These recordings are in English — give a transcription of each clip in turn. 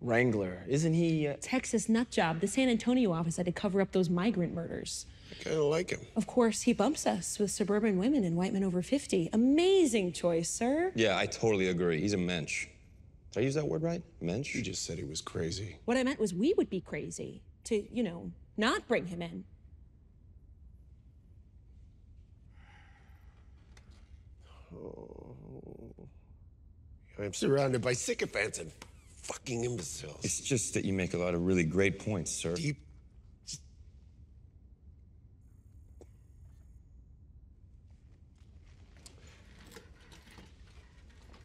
Wrangler. Isn't he? Uh... Texas nut job. The San Antonio office had to cover up those migrant murders. I kind of like him. Of course, he bumps us with suburban women and white men over 50. Amazing choice, sir. Yeah, I totally agree. He's a mensch. Did I use that word right? Mensch? You just said he was crazy. What I meant was we would be crazy to, you know, not bring him in. Oh. I'm surrounded by sycophants and fucking imbeciles. It's just that you make a lot of really great points, sir. Deep.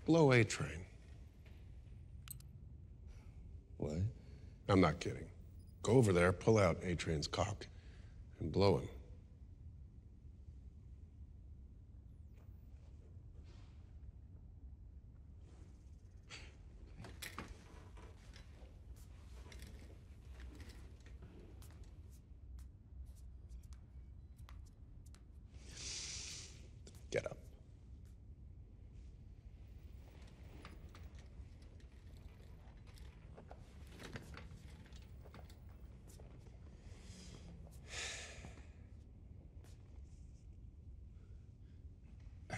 Blow A-Train. What? I'm not kidding. Go over there, pull out A-Train's cock, and blow him. Get up.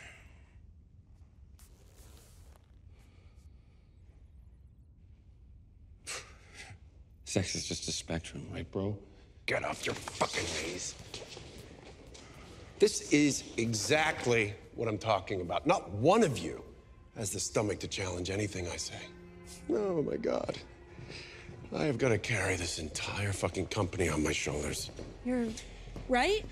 Sex is just a spectrum, right, bro? Get off your fucking knees. This is exactly what I'm talking about. Not one of you has the stomach to challenge anything I say. Oh my God. I have got to carry this entire fucking company on my shoulders. You're right.